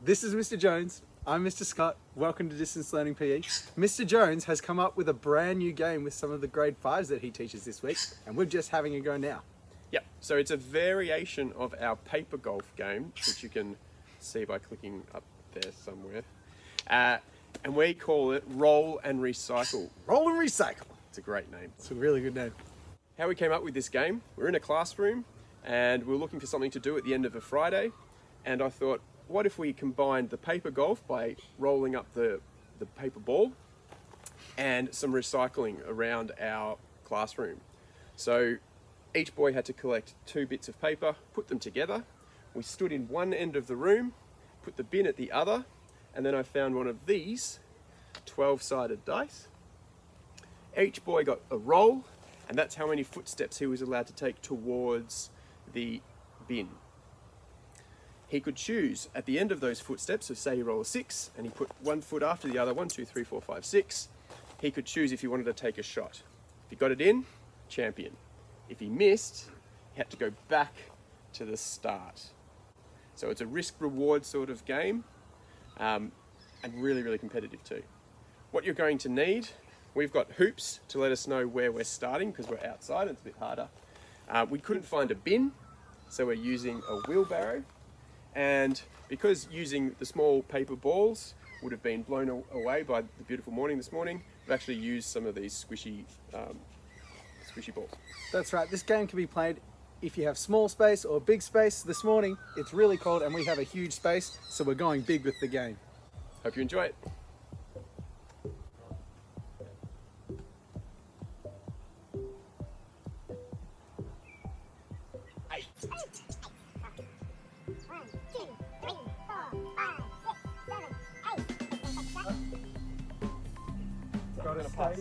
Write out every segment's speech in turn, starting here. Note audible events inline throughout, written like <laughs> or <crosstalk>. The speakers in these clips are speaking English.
This is Mr. Jones. I'm Mr. Scott. Welcome to Distance Learning PE. Mr. Jones has come up with a brand new game with some of the grade fives that he teaches this week, and we're just having a go now. Yep, so it's a variation of our paper golf game, which you can see by clicking up there somewhere. Uh, and we call it Roll and Recycle. Roll and recycle. It's a great name. It's a really good name. How we came up with this game, we're in a classroom and we are looking for something to do at the end of a Friday. And I thought, what if we combined the paper golf by rolling up the, the paper ball and some recycling around our classroom. So each boy had to collect two bits of paper, put them together. We stood in one end of the room, put the bin at the other, and then I found one of these 12-sided dice. Each boy got a roll, and that's how many footsteps he was allowed to take towards the bin. He could choose at the end of those footsteps, so say he rolled a six and he put one foot after the other, one, two, three, four, five, six, he could choose if he wanted to take a shot. If he got it in, champion. If he missed, he had to go back to the start. So it's a risk reward sort of game um, and really, really competitive too. What you're going to need, we've got hoops to let us know where we're starting because we're outside it's a bit harder. Uh, we couldn't find a bin, so we're using a wheelbarrow. And because using the small paper balls would have been blown away by the beautiful morning this morning, we've actually used some of these squishy, um, squishy balls. That's right. This game can be played if you have small space or big space. This morning it's really cold and we have a huge space, so we're going big with the game. Hope you enjoy it.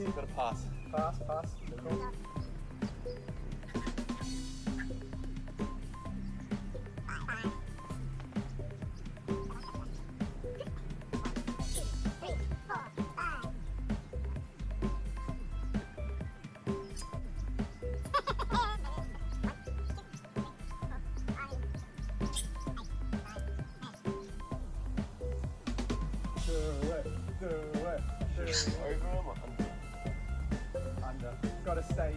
Got to pass. Got to pass. Pass, pass. Cool. Do it, do it, do it. Over them or under? Gotta stay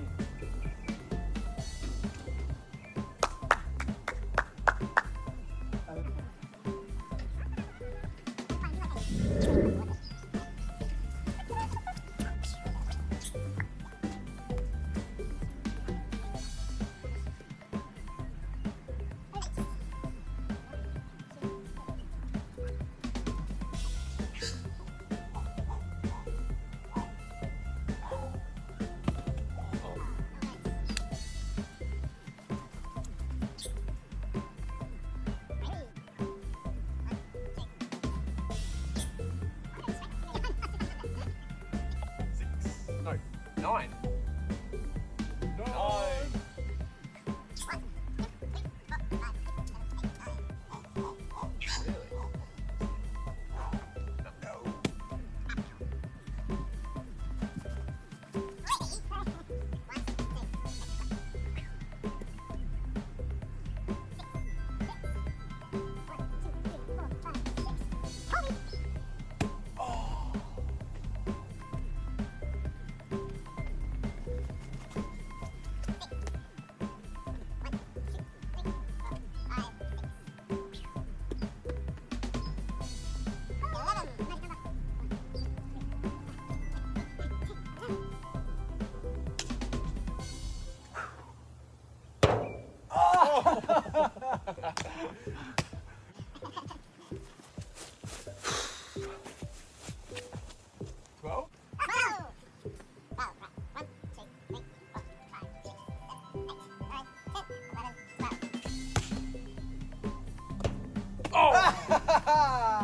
No. Nine. Nine. Really? ha ha ha!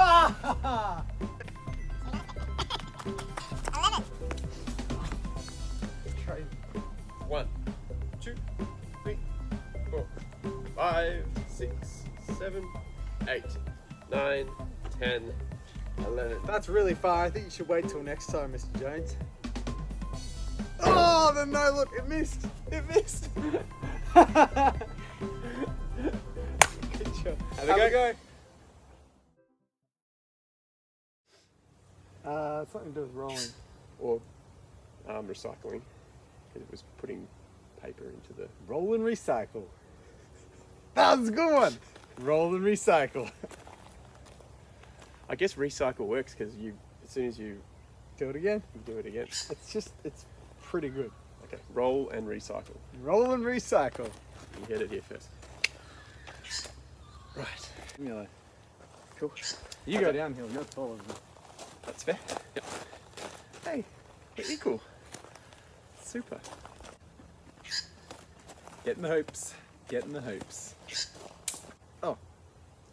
Ah! Try- One, two, three, four, five, six, seven, eight, nine, ten, eleven. That's really far. I think you should wait till next time, Mr. Jones. Oh, the no look, it missed. It missed. <laughs> Good job. Have a go. Uh, something to do with rolling. <laughs> Or um, recycling. 'cause It was putting paper into the. Roll and recycle. <laughs> That was a good one. Roll and recycle. I guess recycle works because you, as soon as you, Do it again. you do it again. It's just, it's pretty good. Okay, roll and recycle. Roll and recycle. You get it here first. Milo, Cool. you go downhill. You're taller than me. That's fair. Yep. Hey, we're equal. Super. Getting the hoops. Getting the hopes. Oh,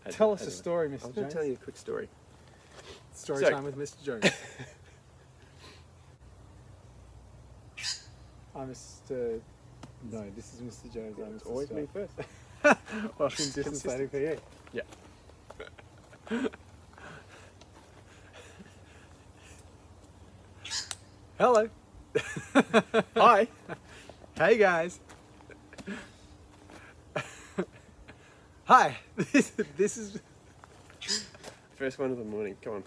Had- tell us a story, Mr. I was going Jones. to tell you a quick story. Story So- time with Mr. Jones. <laughs> I'm Mr. No, this is Mr. Jones. I'm It's Mr. always me first. Welcome to Distance Learning PE. Yeah. <laughs> Hello. <laughs> Hi. Hey guys. <laughs> Hi. This, this is First one of the morning. Come on.